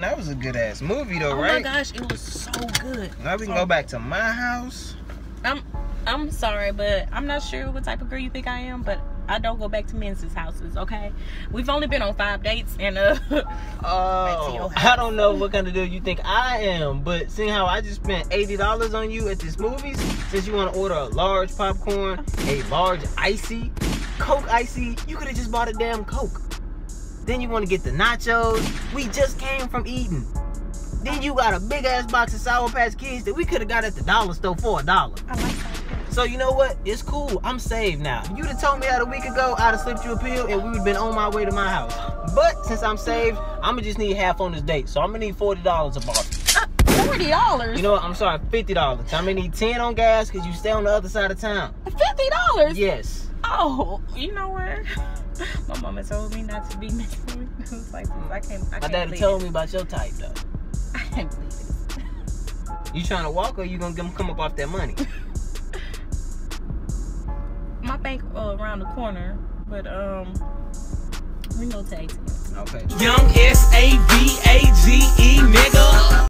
That was a good ass movie though, Oh right? Oh my gosh, it was so good. Now we can go back to my house. I'm I'm sorry, but I'm not sure what type of girl you think I am, but I don't go back to men's houses, okay? We've only been on five dates and uh Oh, I don't know what kind of deal you think I am, but seeing how I just spent eighty dollars on you at this movies, since you want to order a large popcorn, a large ICEE, Coke ICEE, you could have just bought a damn Coke. Then you want to get the nachos. We just came from eating. Then you got a big ass box of Sour Patch Kids that we could have got at the dollar store for a dollar. I like that. So you know what? It's cool. I'm saved now. You'd have told me that a week ago, I'd have slipped you a pill and we would have been on my way to my house. But since I'm saved, I'ma just need half on this date. So I'm gonna need forty dollars a bar. Uh, forty dollars. You know what? I'm sorry, fifty dollars. I'm gonna need ten on gas because you stay on the other side of town. Fifty dollars? Yes. Oh, you know what? My mama told me not to be messing with was like, I can't. I My can't daddy told it. me about your type though. I can't believe it. You trying to walk or you gonna come come up off that money? My bank uh, around the corner, but um, we no tag. Okay. Young S A V A G nigga.